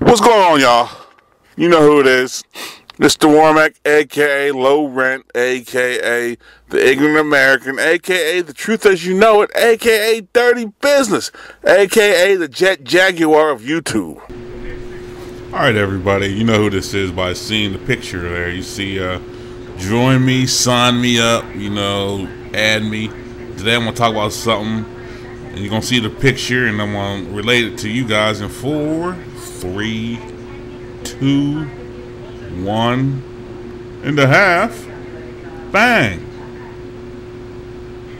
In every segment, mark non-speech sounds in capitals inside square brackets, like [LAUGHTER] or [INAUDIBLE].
What's going on, y'all? You know who it is. Mr. Wormack, aka Low Rent, aka The Ignorant American, aka The Truth as You Know It, aka Dirty Business, aka The Jet Jaguar of YouTube. Alright, everybody, you know who this is by seeing the picture there. You see, uh, join me, sign me up, you know, add me. Today I'm going to talk about something, and you're going to see the picture, and I'm going to relate it to you guys in four, three, two, one and a half. Bang.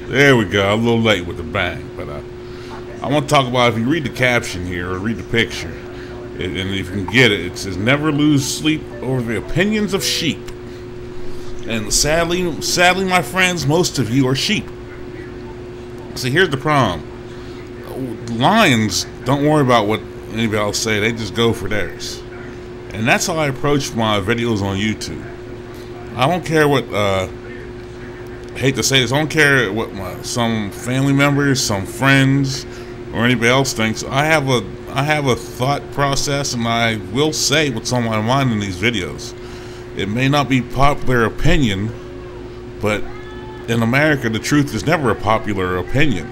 There we go. A little late with the bang, but uh, I want to talk about if you read the caption here or read the picture, and if you can get it, it says never lose sleep over the opinions of sheep. And sadly, sadly, my friends, most of you are sheep. See, here's the problem. Lions don't worry about what anybody else say; they just go for theirs. And that's how I approach my videos on YouTube. I don't care what, uh, I hate to say this, I don't care what my, some family members, some friends, or anybody else thinks. I have a, I have a thought process and I will say what's on my mind in these videos. It may not be popular opinion, but in America, the truth is never a popular opinion.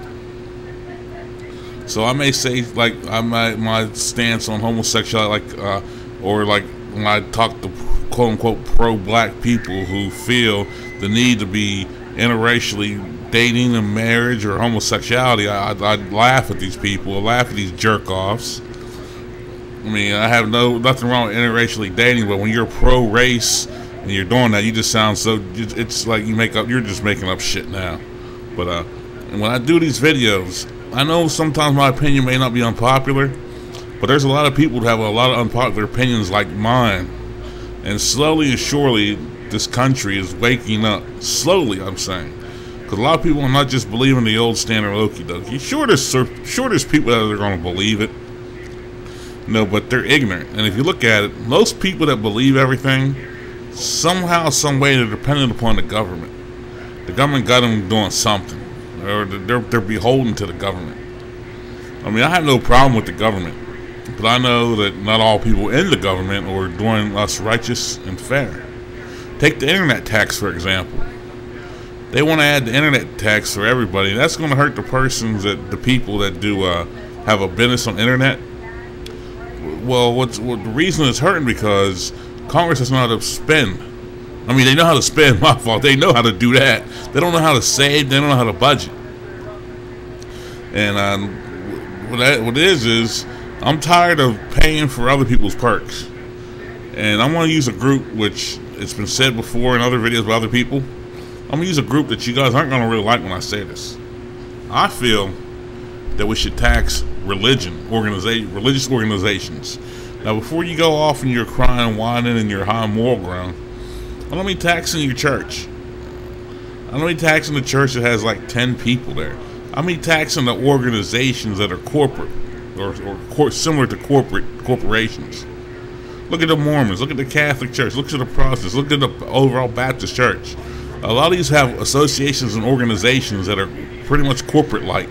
So I may say, like, I my my stance on homosexuality, like, uh, or like when I talk to quote unquote pro black people who feel the need to be interracially dating and marriage or homosexuality, I, I, I laugh at these people, I laugh at these jerk offs. I mean, I have no nothing wrong with interracially dating, but when you're pro race and you're doing that, you just sound so. It's like you make up. You're just making up shit now. But uh, when I do these videos, I know sometimes my opinion may not be unpopular, but there's a lot of people who have a lot of unpopular opinions like mine. And slowly and surely, this country is waking up. Slowly, I'm saying. Because a lot of people are not just believing the old standard Loki Doki. Sure, sure, there's people that are going to believe it. No, but they're ignorant. And if you look at it, most people that believe everything, somehow, some way, they're dependent upon the government. The government got them doing something. Or they're, they're beholden to the government. I mean, I have no problem with the government. But I know that not all people in the government are doing us righteous and fair. Take the internet tax, for example. They want to add the internet tax for everybody. That's going to hurt the persons that the people that do uh, have a business on internet. Well, what's what the reason it's hurting because Congress know how to spend. I mean, they know how to spend. My [LAUGHS] fault. They know how to do that. They don't know how to save. They don't know how to budget. And um, what, that, what it is is I'm tired of paying for other people's perks. And I'm going to use a group which it's been said before in other videos by other people. I'm going to use a group that you guys aren't going to really like when I say this. I feel that we should tax religion, organiza- religious organizations. Now, before you go off and you're crying, whining, and you're high moral ground, I don't mean taxing your church. I don't mean taxing the church that has like 10 people there. I mean taxing the organizations that are corporate or, or similar to corporate corporations. Look at the Mormons. Look at the Catholic Church. Look at the Protestants. Look at the overall Baptist Church. A lot of these have associations and organizations that are pretty much corporate like.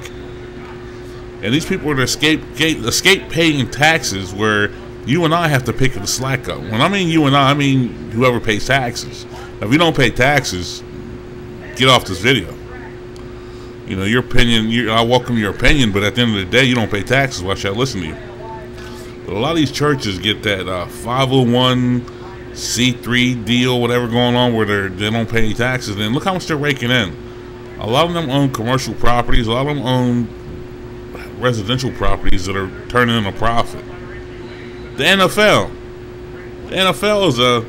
And these people are escape escape paying taxes where you and I have to pick the slack up. When I mean you and I, I mean whoever pays taxes. If you don't pay taxes, get off this video. You know, your opinion, you, I welcome your opinion, but at the end of the day, you don't pay taxes. Why should I listen to you? But a lot of these churches get that uh, 501c3 deal, whatever going on, where they're, they don't pay any taxes. And look how much they're raking in. A lot of them own commercial properties. A lot of them own residential properties that are turning in a profit. The NFL. The NFL is a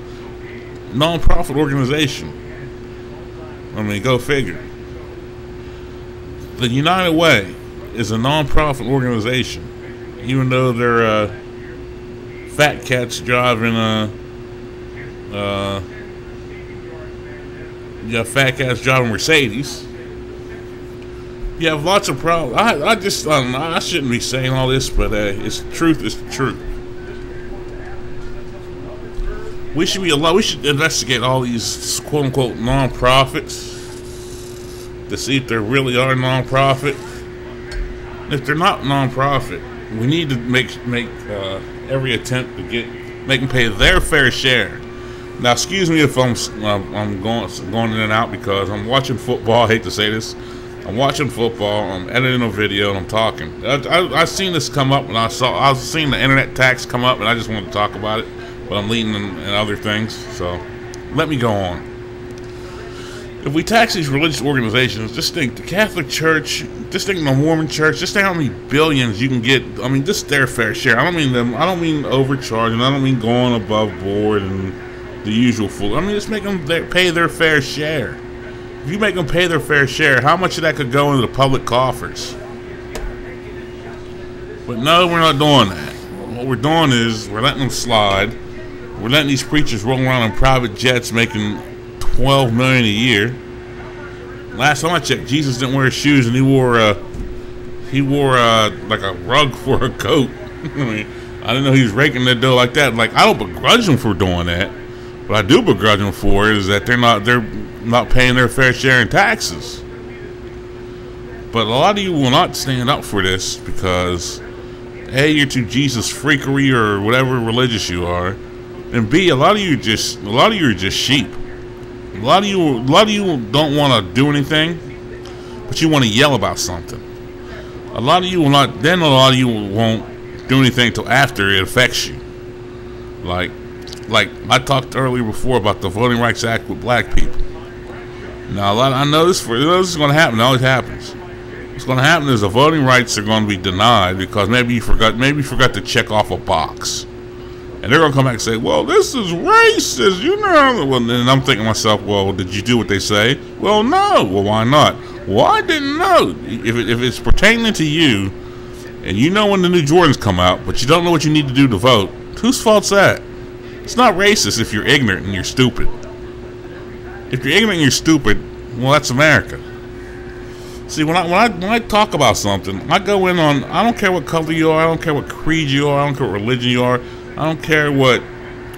non-profit organization. I mean, go figure the United Way is a non-profit organization, even though they're uh, fat cats driving a. Uh, you have fat cats driving Mercedes. You have lots of problems. I, I just I, know, I shouldn't be saying all this, but uh, it's the truth. It's the truth. We should be a lot. We should investigate all these quote unquote non-profits to see if they really are nonprofit. If they're not nonprofit, we need to make make uh, every attempt to get make them pay their fair share. Now, excuse me if I'm I'm going going in and out because I'm watching football. [LAUGHS] I hate to say this, I'm watching football. I'm editing a video and I'm talking. I, I, I seen this come up and I saw I seeing the internet tax come up and I just wanted to talk about it, but I'm leading in, in other things. So let me go on. If we tax these religious organizations, just think the Catholic Church, just think the Mormon Church, just think how many billions you can get. I mean, just their fair share. I don't mean them. I don't mean overcharging. I don't mean going above board and the usual fool. I mean, just make them pay their fair share. If you make them pay their fair share, how much of that could go into the public coffers? But no, we're not doing that. What we're doing is we're letting them slide. We're letting these preachers roll around in private jets making 12 million a year. Last time I checked, Jesus didn't wear shoes and he wore a he wore a like a rug for a coat. [LAUGHS] I mean, I didn't know he was raking the dough like that. Like I don't begrudge him for doing that. What I do begrudge them for is that they're not they're not paying their fair share in taxes. But a lot of you will not stand up for this because A, you're too Jesus freakery or whatever religious you are. And B, a lot of you just a lot of you are just sheep. A lot of you a lot of you don't want to do anything, but you want to yell about something. A lot of you will not then a lot of you won't do anything until after it affects you. Like like I talked earlier before about the Voting Rights Act with black people. Now, a lot, I know this, for, you know, this is going to happen. It always happens. What's going to happen is the voting rights are going to be denied because maybe you forgot, maybe you forgot to check off a box, and they're to come back and say, "Well, this is racist," you know. Well, then I'm thinking to myself, "Well, did you do what they say?" Well, no. Well, why not? Well, I didn't know. If, it, if it's pertaining to you, and you know when the new Jordans come out, but you don't know what you need to do to vote, whose fault's that? It's not racist if you're ignorant and you're stupid. If you're ignorant and you're stupid, well, that's America. See, when I, when I when I talk about something, I go in on. I don't care what color you are. I don't care what creed you are. I don't care what religion you are. I don't care what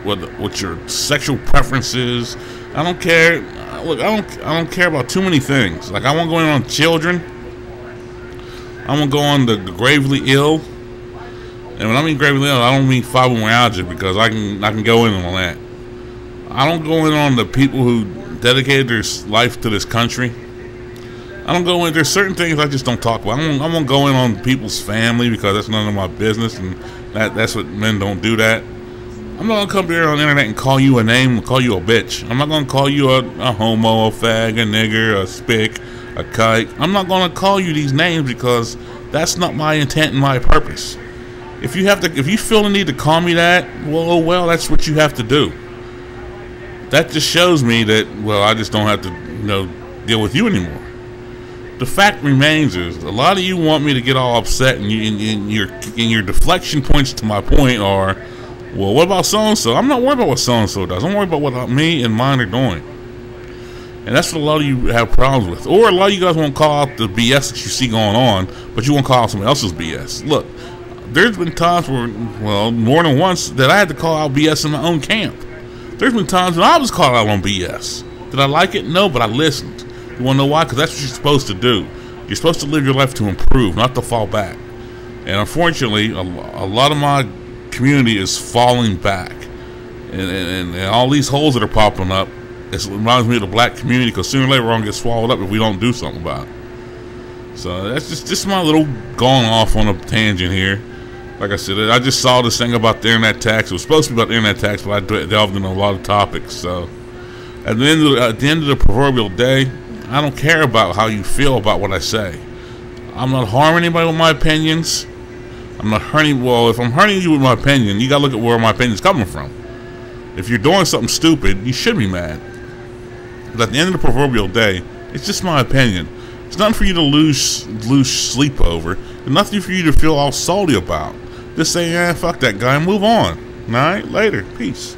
what what your sexual preference is. I don't care. Look, I don't I don't care about too many things. Like I won't go in on children. I won't go on the, gravely ill. And when I mean gravely ill, I don't mean fibromyalgia because I can I can go in on that. I don't go in on the people who dedicated their life to this country. I don't go in. There's certain things I just don't talk about. I won't, I won't go in on people's family because that's none of my business, and that that's what men don't do. That I'm not gonna come here on the internet and call you a name, call you a bitch. I'm not gonna call you a, a homo, a fag, a nigger, a spick, a kike. I'm not gonna call you these names because that's not my intent and my purpose. If you have to, if you feel the need to call me that, well, oh, well, that's what you have to do. That just shows me that, well, I just don't have to, you know, deal with you anymore. The fact remains is a lot of you want me to get all upset, and, you, and, and your and your deflection points to my point are, well, what about so and so? I'm not worried about what so and so does. I'm worried about what uh, me and mine are doing. And that's what a lot of you have problems with. Or a lot of you guys won't call out the BS that you see going on, but you won't call out someone else's BS. Look, there's been times where, well, more than once, that I had to call out BS in my own camp. There's been times when I was called out on BS. Did I like it? No, but I listened. You want to know why? Because that's what you're supposed to do. You're supposed to live your life to improve, not to fall back. And unfortunately, a, a lot of my community is falling back. And, and, and, all these holes that are popping up, it reminds me of the black community because sooner or later we're going to get swallowed up if we don't do something about it. So that's just, just my little going off on a tangent here like I said, I just saw this thing about the internet tax. It was supposed to be about the internet tax, but I delved into a lot of topics. So at the end of the, at the end of the proverbial day, I don't care about how you feel about what I say. I'm not harming anybody with my opinions. I'm not hurting. Well, if I'm hurting you with my opinion, you gotta look at where my opinion's coming from. If you're doing something stupid, you should be mad. But at the end of the proverbial day, it's just my opinion. It's nothing for you to lose lose sleep over. It's nothing for you to feel all salty about. Just say, yeah, fuck that guy and move on. Alright? Later. Peace.